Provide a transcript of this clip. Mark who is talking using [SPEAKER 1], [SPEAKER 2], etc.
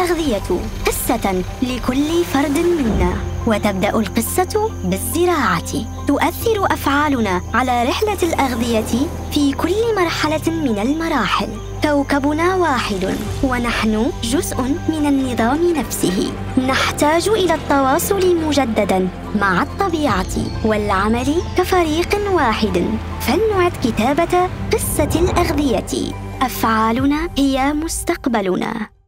[SPEAKER 1] الأغذية قصة لكل فرد منا وتبدأ القصة بالزراعة. تؤثر أفعالنا على رحلة الأغذية في كل مرحلة من المراحل. كوكبنا واحد ونحن جزء من النظام نفسه. نحتاج إلى التواصل مجددا مع الطبيعة والعمل كفريق واحد. فلنعد كتابة قصة الأغذية. أفعالنا هي مستقبلنا.